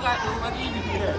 Harmonia.